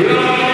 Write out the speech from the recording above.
Yeah.